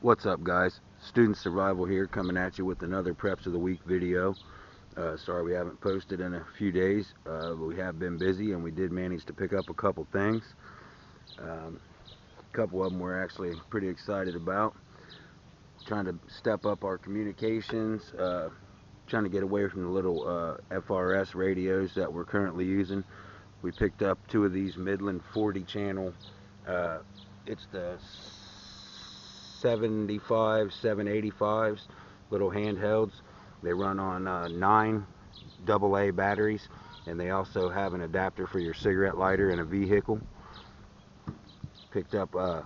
What's up guys? Student Survival here coming at you with another Preps of the Week video. Uh, sorry we haven't posted in a few days. Uh, we have been busy and we did manage to pick up a couple things. Um, a couple of them we're actually pretty excited about. Trying to step up our communications. Uh, trying to get away from the little uh, FRS radios that we're currently using. We picked up two of these Midland 40 channel. Uh, it's the 75, 785s, little handhelds. They run on uh, nine AA batteries, and they also have an adapter for your cigarette lighter in a vehicle. Picked up uh,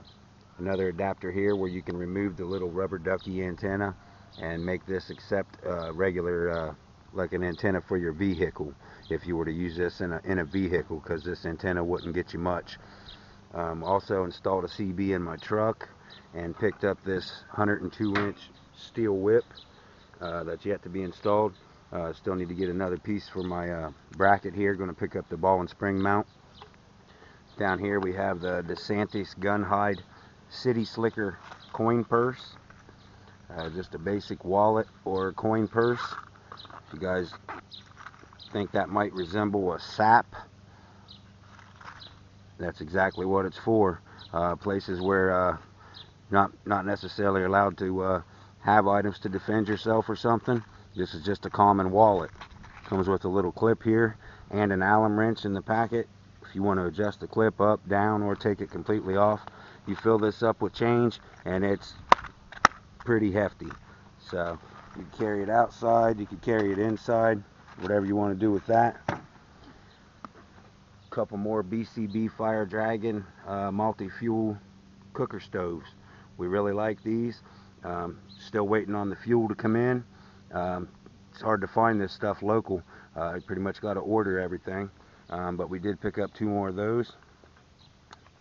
another adapter here where you can remove the little rubber ducky antenna and make this accept uh, regular, uh, like an antenna for your vehicle if you were to use this in a, in a vehicle because this antenna wouldn't get you much. Um, also installed a CB in my truck and picked up this 102 inch steel whip uh, that's yet to be installed. Uh, still need to get another piece for my uh, bracket here. Going to pick up the ball and spring mount. Down here we have the DeSantis Gunhide City Slicker coin purse. Uh, just a basic wallet or coin purse. If you guys think that might resemble a sap, that's exactly what it's for. Uh, places where uh, not not necessarily allowed to uh, have items to defend yourself or something. This is just a common wallet. Comes with a little clip here and an Allen wrench in the packet. If you want to adjust the clip up, down, or take it completely off, you fill this up with change and it's pretty hefty. So you can carry it outside, you can carry it inside, whatever you want to do with that. A couple more BCB Fire Dragon uh, multi-fuel cooker stoves. We really like these. Um, still waiting on the fuel to come in. Um, it's hard to find this stuff local. Uh, you pretty much got to order everything. Um, but we did pick up two more of those.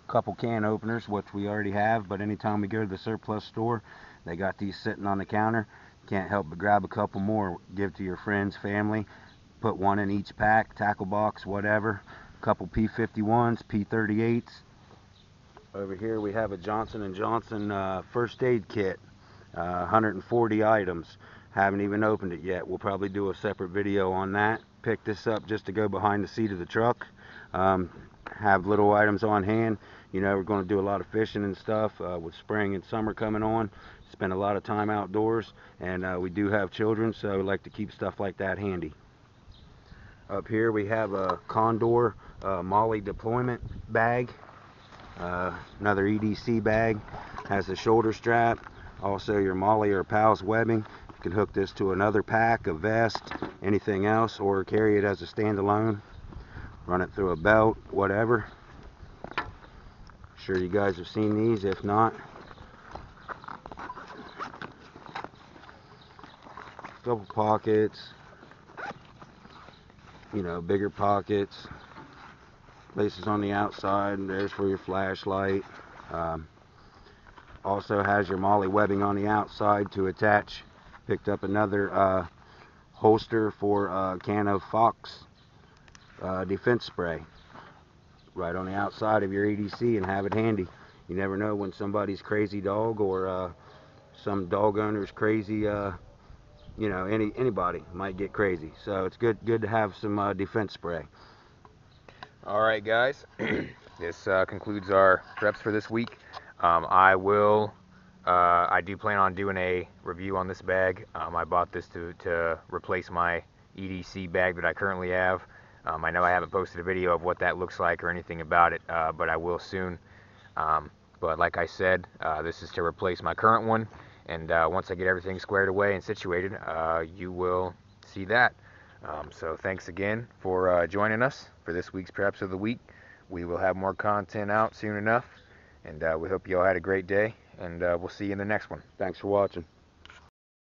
Couple can openers, which we already have, but anytime we go to the surplus store, they got these sitting on the counter. Can't help but grab a couple more, give to your friends, family. Put one in each pack, tackle box, whatever. Couple P51s, P38s, over here we have a Johnson & Johnson uh, first aid kit. Uh, 140 items. Haven't even opened it yet. We'll probably do a separate video on that. Pick this up just to go behind the seat of the truck. Um, have little items on hand. You know, we're going to do a lot of fishing and stuff uh, with spring and summer coming on. Spend a lot of time outdoors, and uh, we do have children, so we like to keep stuff like that handy. Up here we have a Condor uh, MOLLE deployment bag. Uh, another EDC bag has a shoulder strap also your MOLLE or PALS webbing. You can hook this to another pack a vest anything else or carry it as a standalone. Run it through a belt whatever. Sure you guys have seen these if not. Couple pockets. You know bigger pockets places on the outside there's for your flashlight um, also has your MOLLE webbing on the outside to attach. Picked up another uh, holster for a can of Fox uh, defense spray right on the outside of your EDC and have it handy. You never know when somebody's crazy dog or uh, some dog owner's crazy uh, you know any anybody might get crazy. So it's good good to have some uh, defense spray Alright guys, this uh, concludes our preps for this week. Um, I will, uh, I do plan on doing a review on this bag. Um, I bought this to, to replace my EDC bag that I currently have. Um, I know I haven't posted a video of what that looks like or anything about it, uh, but I will soon. Um, but like I said, uh, this is to replace my current one. And uh, once I get everything squared away and situated, uh, you will see that. Um, so thanks again for uh, joining us for this week's Preps of the Week. We will have more content out soon enough, and uh, we hope you all had a great day, and uh, we'll see you in the next one. Thanks for watching.